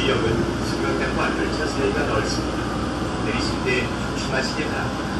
진력은 수면과 열차 사이가 넓습니다. 내리실 때 조심하시길 바랍니다.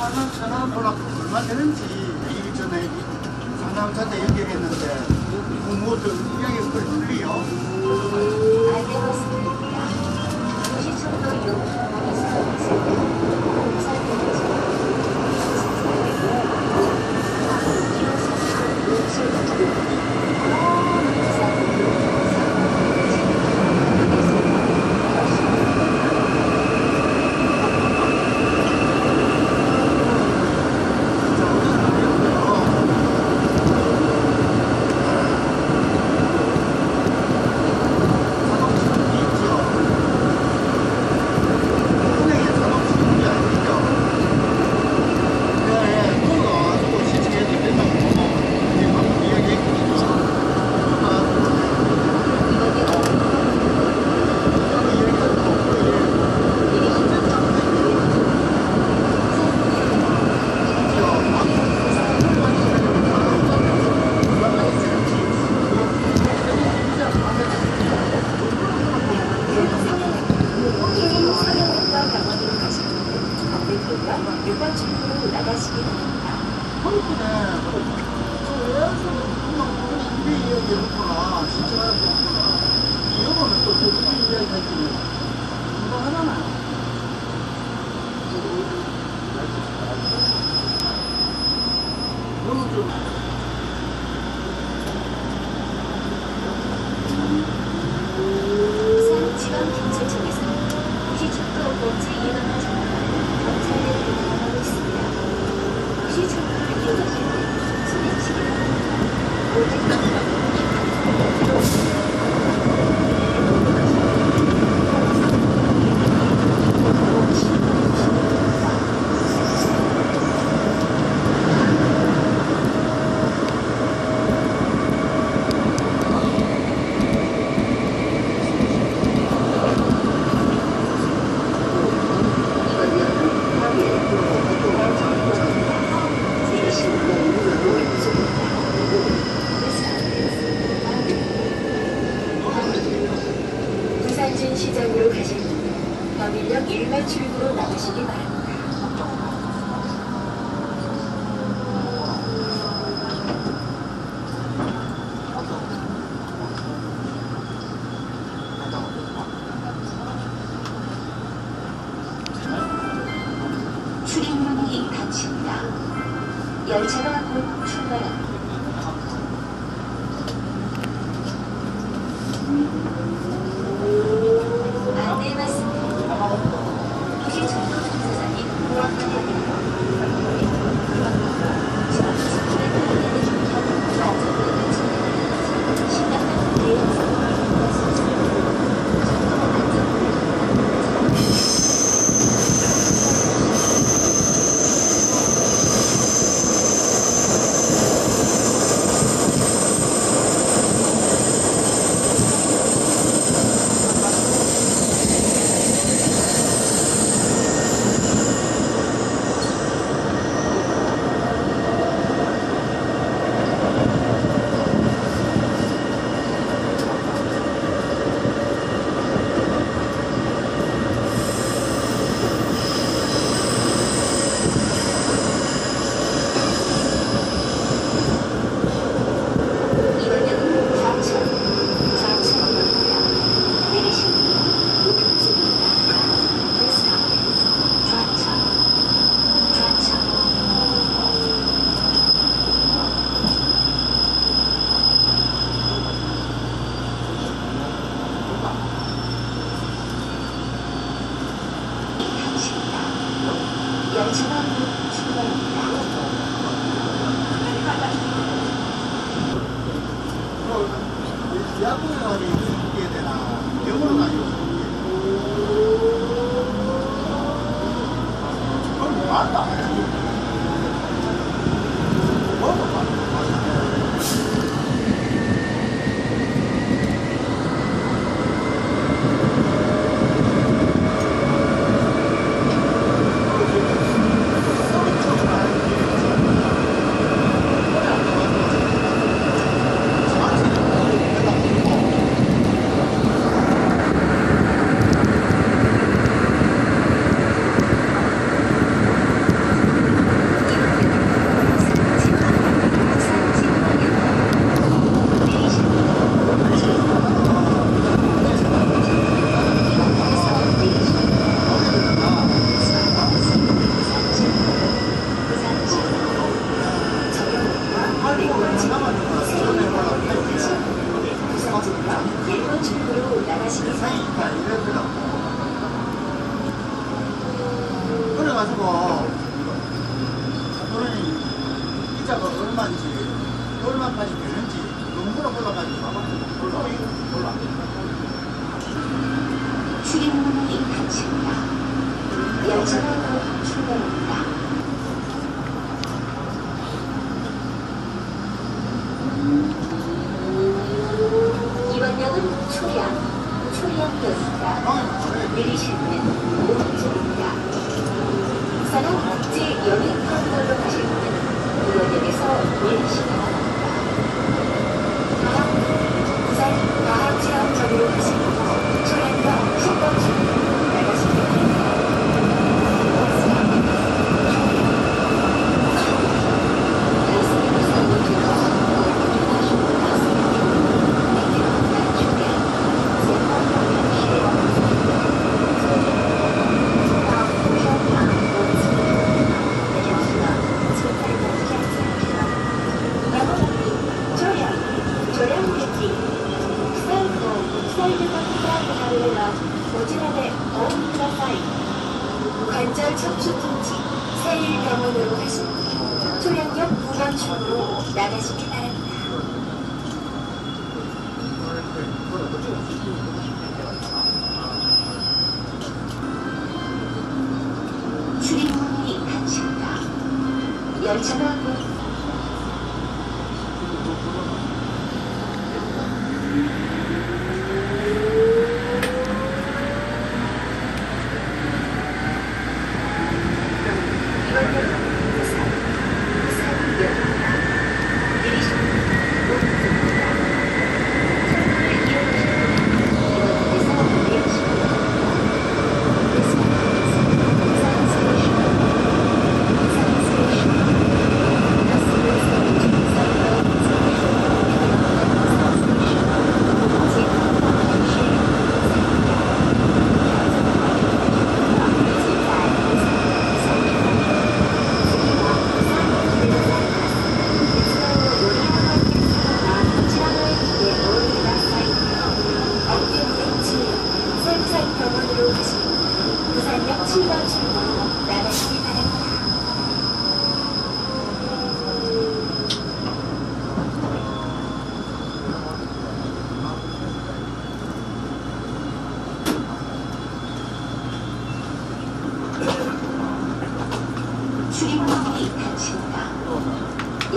8만차나 몰라 얼마 되는지 이 전에 상담자한테 연결했는데 그 무엇을 분명히 그걸 틀리요 알겠습니다. 50초 정도 하겠습니다.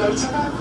열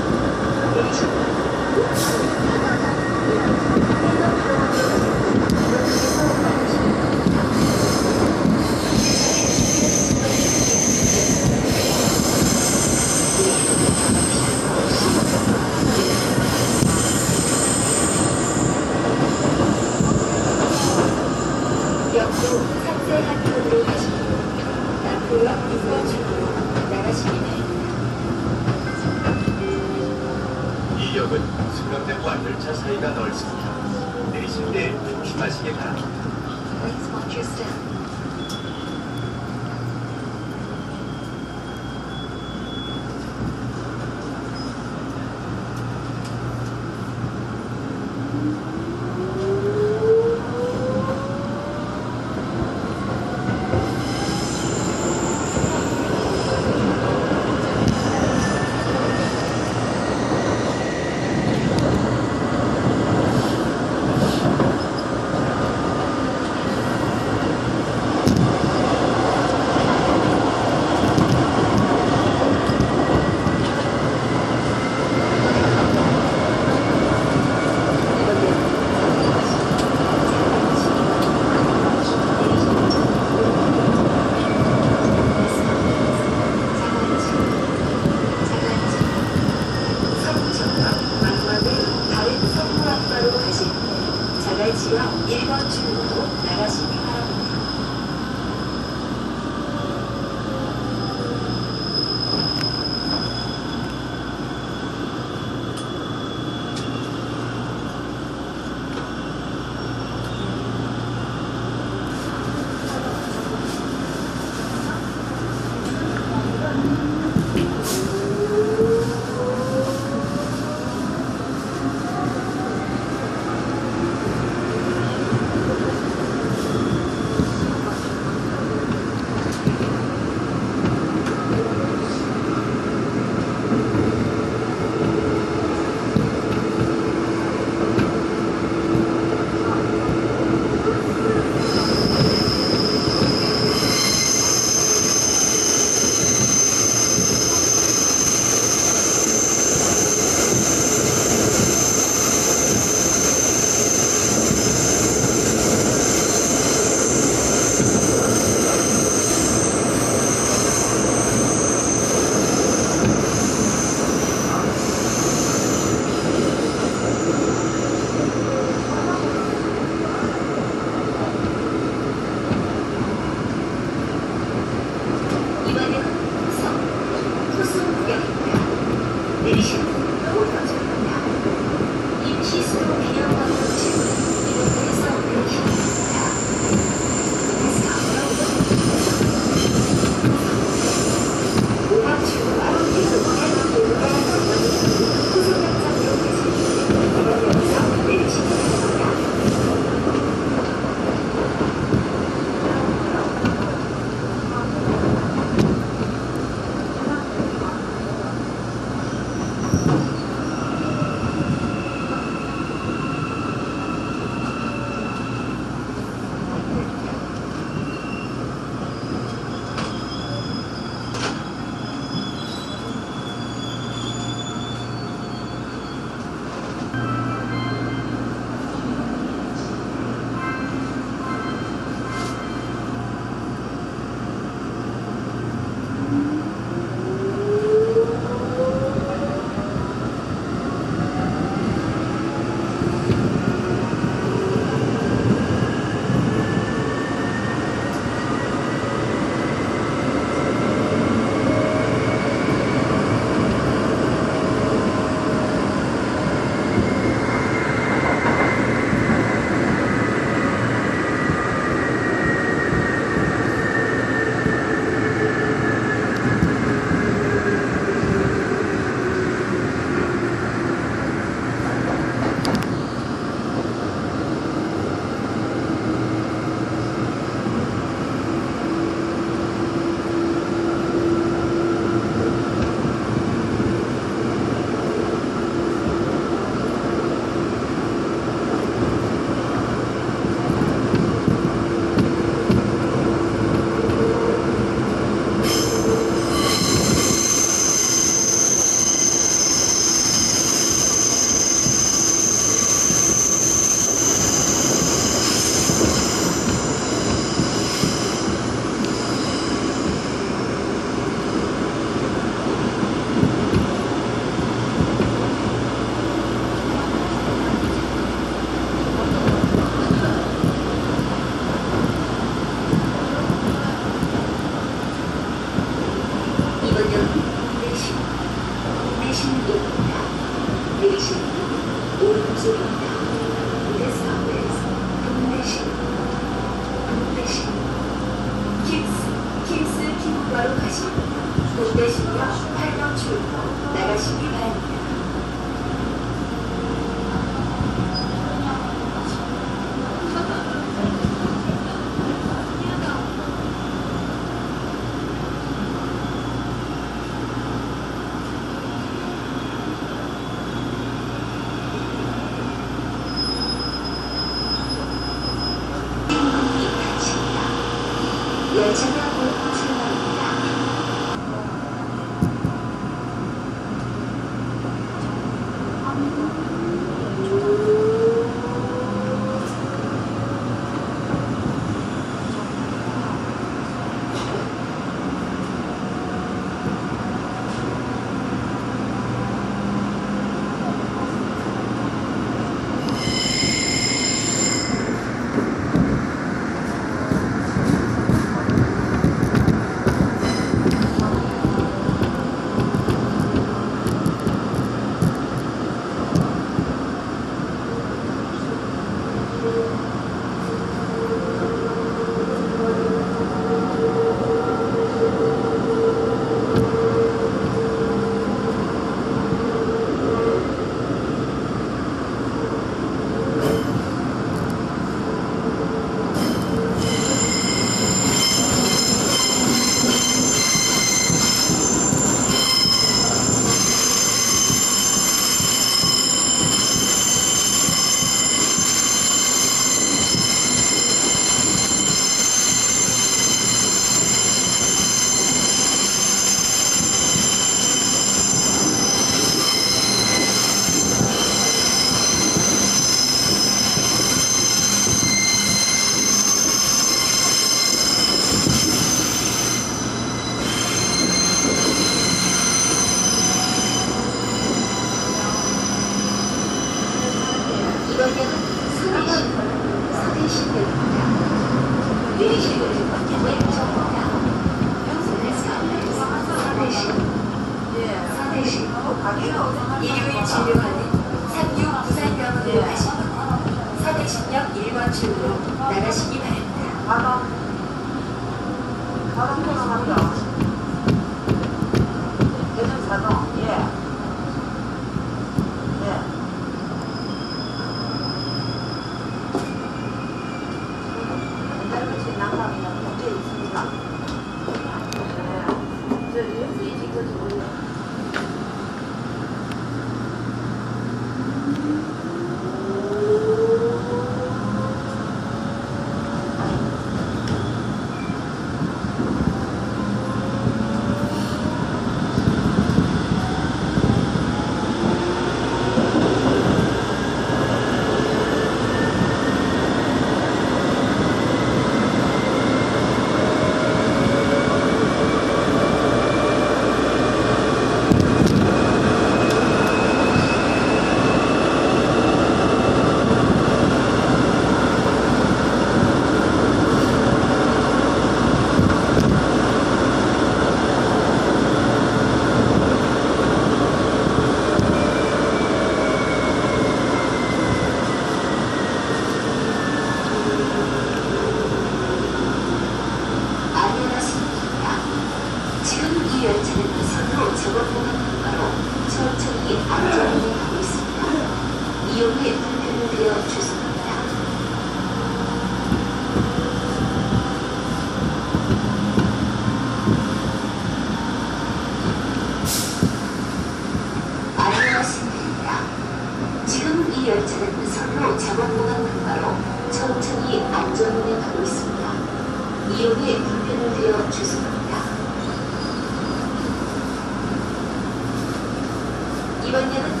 이번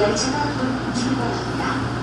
열차가 곧 출발합니다.